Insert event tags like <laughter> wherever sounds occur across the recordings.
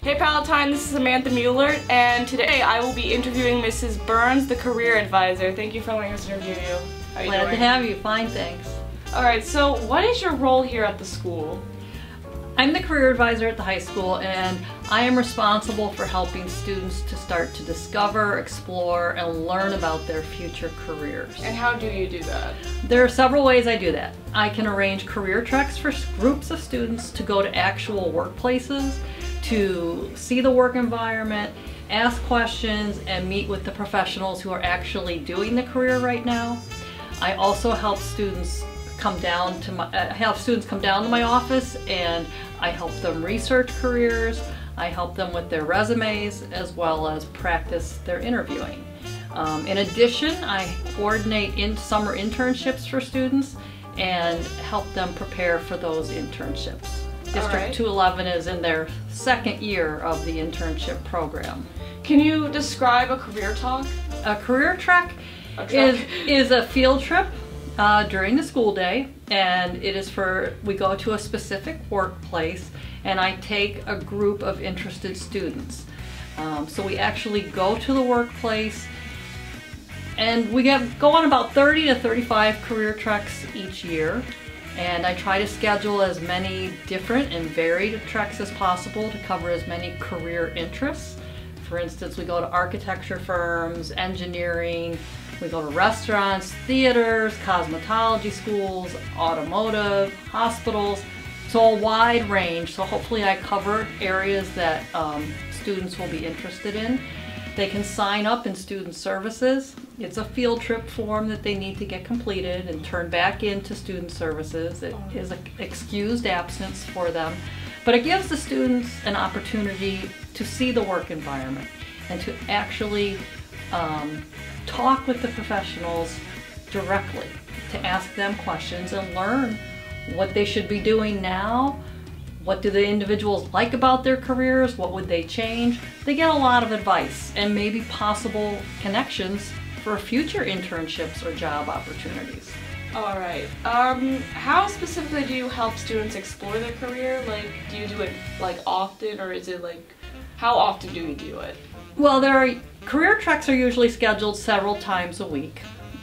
Hey Palatine, this is Samantha Mueller, and today I will be interviewing Mrs. Burns, the career advisor. Thank you for letting us interview you. How you Glad doing? to have you. Fine, thanks. Alright, so what is your role here at the school? I'm the career advisor at the high school and I am responsible for helping students to start to discover, explore, and learn about their future careers. And how do you do that? There are several ways I do that. I can arrange career treks for groups of students to go to actual workplaces, to see the work environment, ask questions, and meet with the professionals who are actually doing the career right now. I also help students come down to my, uh, have students come down to my office and I help them research careers, I help them with their resumes as well as practice their interviewing. Um, in addition, I coordinate in summer internships for students and help them prepare for those internships. District right. 211 is in their second year of the internship program. Can you describe a career talk? A career trek is, is a field trip uh, during the school day and it is for, we go to a specific workplace and I take a group of interested students. Um, so we actually go to the workplace and we get go on about 30 to 35 career treks each year and I try to schedule as many different and varied treks as possible to cover as many career interests. For instance, we go to architecture firms, engineering, we go to restaurants, theaters, cosmetology schools, automotive, hospitals. So a wide range. So hopefully I cover areas that um, students will be interested in. They can sign up in student services. It's a field trip form that they need to get completed and turn back into student services. It is an excused absence for them. But it gives the students an opportunity to see the work environment and to actually um, talk with the professionals directly, to ask them questions and learn what they should be doing now, what do the individuals like about their careers, what would they change. They get a lot of advice and maybe possible connections for future internships or job opportunities. All right. Um, how specifically do you help students explore their career? Like, do you do it like often, or is it like, how often do you do it? Well, there are career treks are usually scheduled several times a week.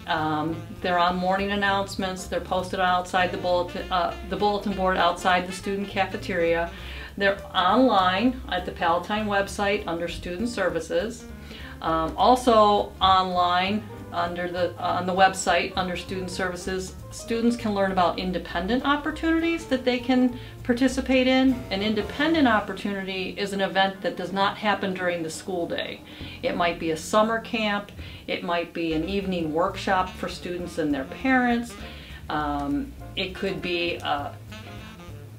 Um, they're on morning announcements. They're posted outside the bulletin, uh, the bulletin board outside the student cafeteria. They're online at the Palatine website under Student Services. Um, also online under the uh, on the website under student services students can learn about independent opportunities that they can participate in. An independent opportunity is an event that does not happen during the school day. It might be a summer camp. It might be an evening workshop for students and their parents. Um, it could be a,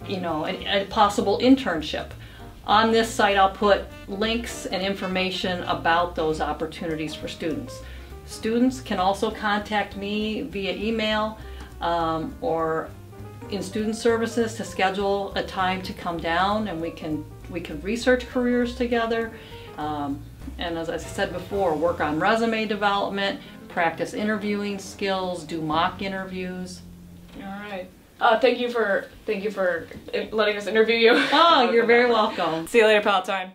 you know a, a possible internship. On this site I'll put links and information about those opportunities for students Students can also contact me via email um, or in student services to schedule a time to come down and we can we can research careers together. Um, and as I said before work on resume development practice interviewing skills do mock interviews. All right. Uh, thank you for thank you for letting us interview you. Oh you're very welcome. <laughs> See you later Palatine